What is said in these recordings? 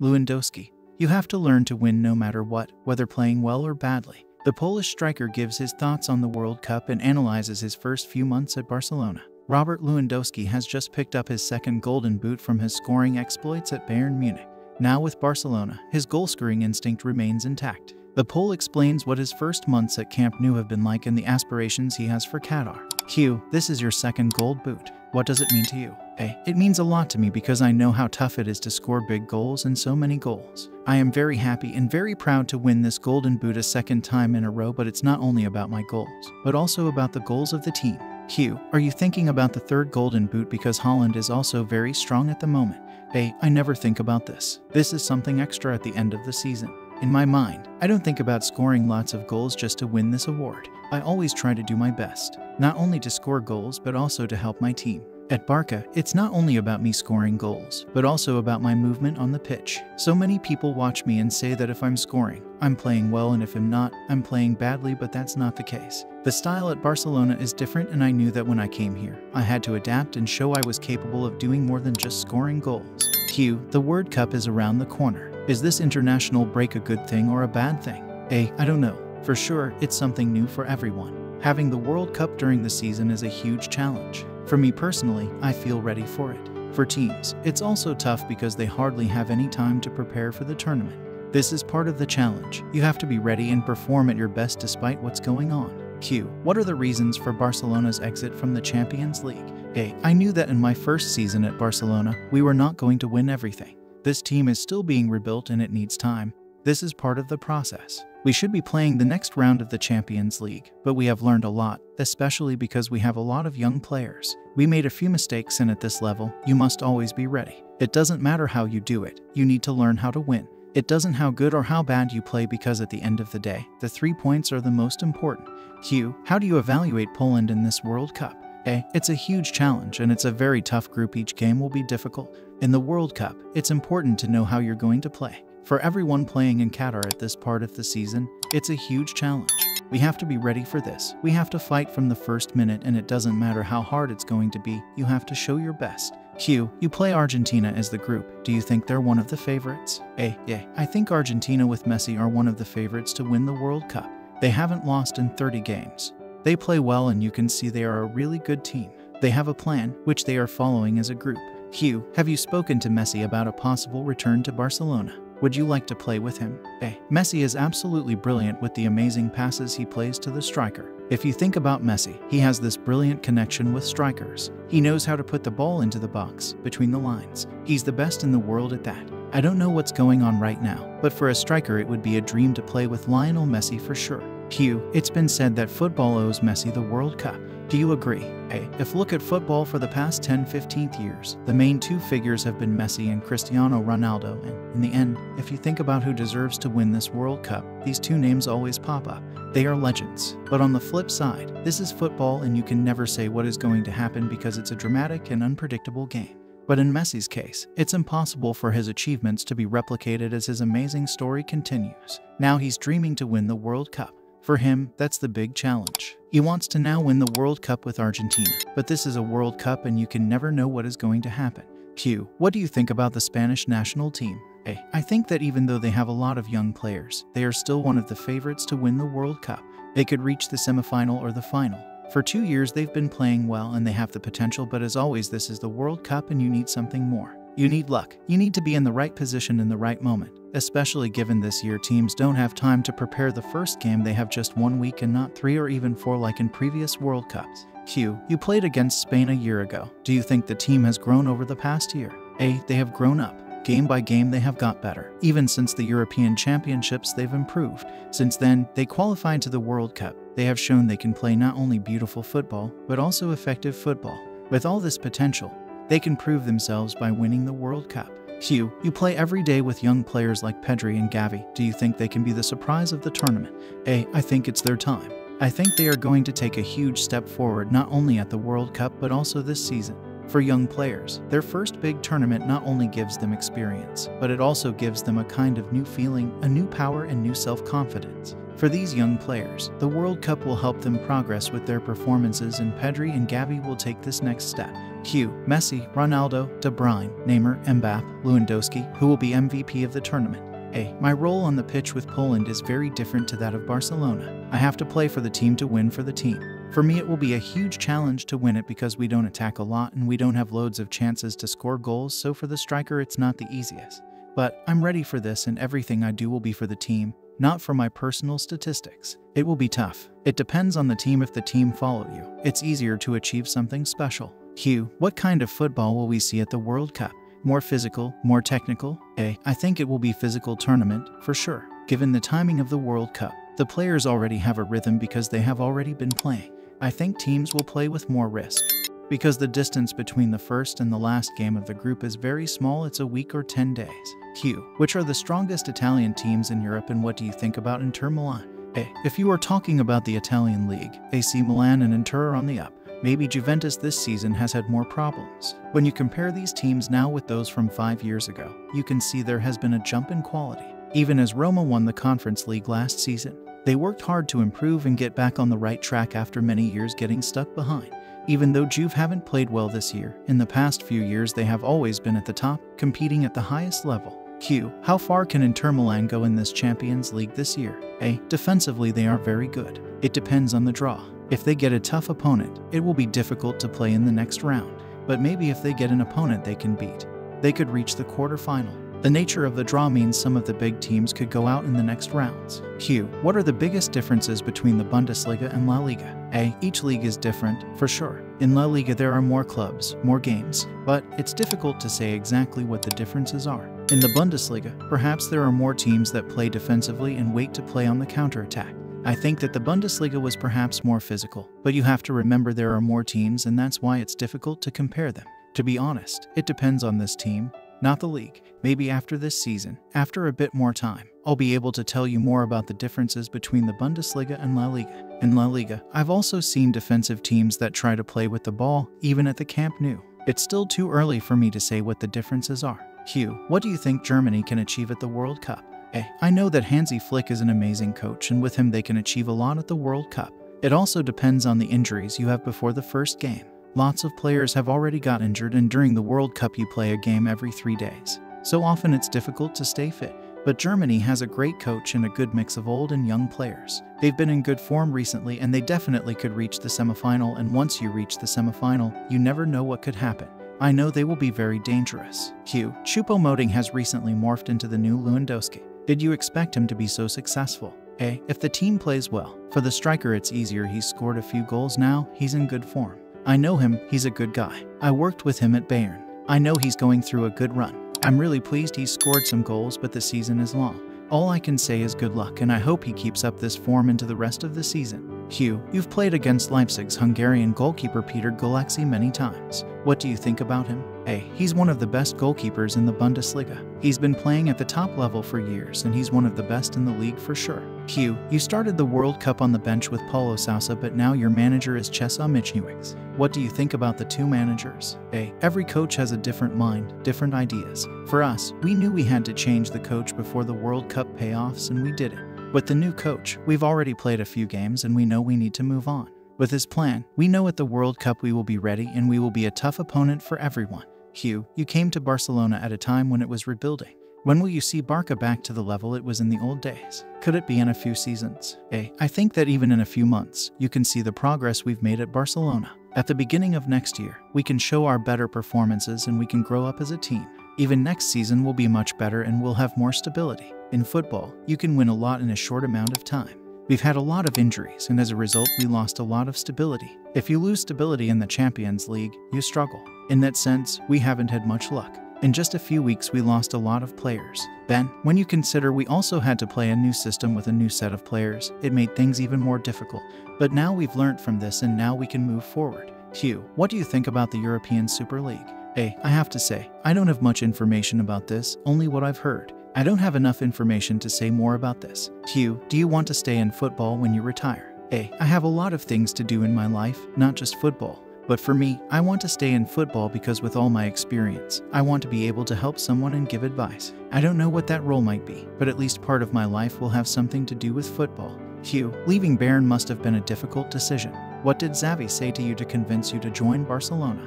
Lewandowski. You have to learn to win no matter what, whether playing well or badly. The Polish striker gives his thoughts on the World Cup and analyzes his first few months at Barcelona. Robert Lewandowski has just picked up his second golden boot from his scoring exploits at Bayern Munich. Now with Barcelona, his goal-scoring instinct remains intact. The Pole explains what his first months at Camp Nou have been like and the aspirations he has for Qatar. Q, this is your second gold boot. What does it mean to you? A. It means a lot to me because I know how tough it is to score big goals and so many goals. I am very happy and very proud to win this golden boot a second time in a row, but it's not only about my goals, but also about the goals of the team. Q. Are you thinking about the third golden boot because Haaland is also very strong at the moment? Hey, I never think about this. This is something extra at the end of the season. In my mind, I don't think about scoring lots of goals just to win this award. I always try to do my best, not only to score goals but also to help my team. At Barca, it's not only about me scoring goals, but also about my movement on the pitch. So many people watch me and say that if I'm scoring, I'm playing well and if I'm not, I'm playing badly, but that's not the case. The style at Barcelona is different and I knew that when I came here, I had to adapt and show I was capable of doing more than just scoring goals. Q, the World Cup is around the corner. Is this international break a good thing or a bad thing? A. I don't know. For sure, it's something new for everyone. Having the World Cup during the season is a huge challenge. For me personally, I feel ready for it. For teams, it's also tough because they hardly have any time to prepare for the tournament. This is part of the challenge. You have to be ready and perform at your best despite what's going on. Q. What are the reasons for Barcelona's exit from the Champions League? A. I knew that in my first season at Barcelona, we were not going to win everything. This team is still being rebuilt and it needs time. This is part of the process. We should be playing the next round of the Champions League, but we have learned a lot, especially because we have a lot of young players. We made a few mistakes and at this level, you must always be ready. It doesn't matter how you do it, you need to learn how to win. It doesn't how good or how bad you play because at the end of the day, the three points are the most important. Q, how do you evaluate Poland in this World Cup? A. It's a huge challenge and it's a very tough group. Each game will be difficult. In the World Cup, it's important to know how you're going to play. For everyone playing in Qatar at this part of the season, it's a huge challenge. We have to be ready for this. We have to fight from the first minute and it doesn't matter how hard it's going to be, you have to show your best. Q. You play Argentina as the group. Do you think they're one of the favorites? A. Yeah. I think Argentina with Messi are one of the favorites to win the World Cup. They haven't lost in 30 games. They play well and you can see they are a really good team. They have a plan, which they are following as a group. Q, have you spoken to Messi about a possible return to Barcelona? Would you like to play with him? A. Messi is absolutely brilliant with the amazing passes he plays to the striker. If you think about Messi, he has this brilliant connection with strikers. He knows how to put the ball into the box, between the lines. He's the best in the world at that. I don't know what's going on right now, but for a striker it would be a dream to play with Lionel Messi for sure. Q, it's been said that football owes Messi the World Cup. Do you agree? Hey, If look at football for the past 10 15 years, the main two figures have been Messi and Cristiano Ronaldo, and in the end, if you think about who deserves to win this World Cup, these two names always pop up. They are legends. But on the flip side, this is football and you can never say what is going to happen because it's a dramatic and unpredictable game. But in Messi's case, it's impossible for his achievements to be replicated as his amazing story continues. Now he's dreaming to win the World Cup. For him, that's the big challenge. He wants to now win the World Cup with Argentina, but this is a World Cup and you can never know what is going to happen. Q. What do you think about the Spanish national team? A. I think that even though they have a lot of young players, they are still one of the favorites to win the World Cup. They could reach the semifinal or the final. For two years, they've been playing well and they have the potential, but as always, this is the World Cup and you need something more. You need luck. You need to be in the right position in the right moment, especially given this year teams don't have time to prepare the first game, they have just one week and not three or even four like in previous World Cups. Q, you played against Spain a year ago. Do you think the team has grown over the past year? A, they have grown up. Game by game, they have got better. Even since the European Championships, they've improved. Since then, they qualified to the World Cup. They have shown they can play not only beautiful football, but also effective football. With all this potential, they can prove themselves by winning the World Cup. Hugh, you play every day with young players like Pedri and Gavi. Do you think they can be the surprise of the tournament? A, I think it's their time. I think they are going to take a huge step forward not only at the World Cup but also this season. For young players, their first big tournament not only gives them experience, but it also gives them a kind of new feeling, a new power, and new self confidence. For these young players, the World Cup will help them progress with their performances, and Pedri and Gavi will take this next step. Q, Messi, Ronaldo, De Bruyne, Neymar, Mbappe, Lewandowski, who will be MVP of the tournament. A. My role on the pitch with Poland is very different to that of Barcelona. I have to play for the team to win for the team. For me, it will be a huge challenge to win it because we don't attack a lot and we don't have loads of chances to score goals, so for the striker, it's not the easiest. But I'm ready for this, and everything I do will be for the team, not for my personal statistics. It will be tough. It depends on the team if the team follow you. It's easier to achieve something special. Q. What kind of football will we see at the World Cup? More physical, more technical? A. I think it will be physical tournament, for sure. Given the timing of the World Cup, the players already have a rhythm because they have already been playing. I think teams will play with more risk. Because the distance between the first and the last game of the group is very small, it's a week or 10 days. Q. Which are the strongest Italian teams in Europe and what do you think about Inter Milan? A. If you are talking about the Italian league, AC Milan and Inter are on the up. Maybe Juventus this season has had more problems. When you compare these teams now with those from five years ago, you can see there has been a jump in quality. Even as Roma won the Conference League last season, they worked hard to improve and get back on the right track after many years getting stuck behind. Even though Juve haven't played well this year, in the past few years they have always been at the top, competing at the highest level. Q. How far can Inter Milan go in this Champions League this year? A. Defensively they are very good. It depends on the draw. If they get a tough opponent, it will be difficult to play in the next round, but maybe if they get an opponent they can beat, they could reach the quarterfinal. The nature of the draw means some of the big teams could go out in the next rounds. Q. What are the biggest differences between the Bundesliga and La Liga? A. Each league is different, for sure. In La Liga there are more clubs, more games, but it's difficult to say exactly what the differences are. In the Bundesliga, perhaps there are more teams that play defensively and wait to play on the counterattack. I think that the Bundesliga was perhaps more physical, but you have to remember there are more teams and that's why it's difficult to compare them. To be honest, it depends on this team, not the league. Maybe after this season, after a bit more time, I'll be able to tell you more about the differences between the Bundesliga and La Liga. In La Liga, I've also seen defensive teams that try to play with the ball, even at the Camp Nou. It's still too early for me to say what the differences are. Hugh, what do you think Germany can achieve at the World Cup? Eh, I know that Hansi Flick is an amazing coach, and with him they can achieve a lot at the World Cup. It also depends on the injuries you have before the first game. Lots of players have already got injured, and during the World Cup, you play a game every three days. So often it's difficult to stay fit. But Germany has a great coach and a good mix of old and young players. They've been in good form recently, and they definitely could reach the semifinal. And once you reach the semifinal, you never know what could happen. I know they will be very dangerous. Q. Choupo-Moting has recently morphed into the new Lewandowski. Did you expect him to be so successful? A. If the team plays well. For the striker, it's easier. He's scored a few goals now, he's in good form. I know him, he's a good guy. I worked with him at Bayern. I know he's going through a good run. I'm really pleased he's scored some goals, but the season is long. All I can say is good luck, and I hope he keeps up this form into the rest of the season. Hugh, you've played against Leipzig's Hungarian goalkeeper Peter Gulacsi many times. What do you think about him? A. He's one of the best goalkeepers in the Bundesliga. He's been playing at the top level for years and he's one of the best in the league for sure. Q. You started the World Cup on the bench with Paulo Sousa but now your manager is Cesar Michniewicz. What do you think about the two managers? A. Every coach has a different mind, different ideas. For us, we knew we had to change the coach before the World Cup payoffs and we did it. With the new coach, we've already played a few games and we know we need to move on. With his plan, we know at the World Cup we will be ready and we will be a tough opponent for everyone. Hugh, you came to Barcelona at a time when it was rebuilding. When will you see Barca back to the level it was in the old days? Could it be in a few seasons? A. I think that even in a few months, you can see the progress we've made at Barcelona. At the beginning of next year, we can show our better performances and we can grow up as a team. Even next season will be much better and we'll have more stability. In football, you can win a lot in a short amount of time. We've had a lot of injuries, and as a result, we lost a lot of stability. If you lose stability in the Champions League, you struggle. In that sense, we haven't had much luck. In just a few weeks, we lost a lot of players. Then, when you consider we also had to play a new system with a new set of players, it made things even more difficult. But now we've learned from this and now we can move forward. Hugh, what do you think about the European Super League? A. I have to say, I don't have much information about this, only what I've heard. I don't have enough information to say more about this. Hugh, do you want to stay in football when you retire? Hey, I have a lot of things to do in my life, not just football. But for me, I want to stay in football because with all my experience, I want to be able to help someone and give advice. I don't know what that role might be, but at least part of my life will have something to do with football. Hugh, leaving Bayern must have been a difficult decision. What did Xavi say to you to convince you to join Barcelona?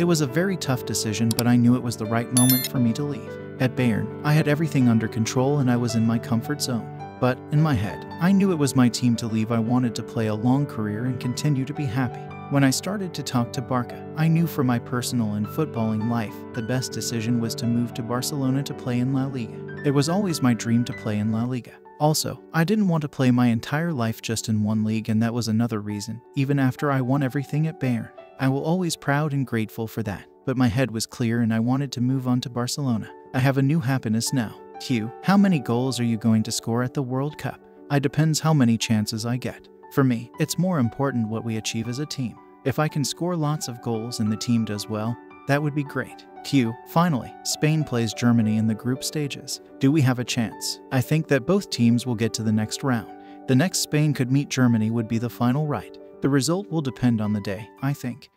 It was a very tough decision, but I knew it was the right moment for me to leave. At Bayern, I had everything under control and I was in my comfort zone. But in my head, I knew it was my team to leave. I wanted to play a long career and continue to be happy. When I started to talk to Barca, I knew for my personal and footballing life, the best decision was to move to Barcelona to play in La Liga. It was always my dream to play in La Liga. Also, I didn't want to play my entire life just in one league, and that was another reason. Even after I won everything at Bayern, I will always proud and grateful for that. But my head was clear and I wanted to move on to Barcelona. I have a new happiness now. Q, how many goals are you going to score at the World Cup? I depends how many chances I get. For me, it's more important what we achieve as a team. If I can score lots of goals and the team does well, that would be great. Q. Finally, Spain plays Germany in the group stages. Do we have a chance? I think that both teams will get to the next round. The next Spain could meet Germany would be the final right. The result will depend on the day, I think.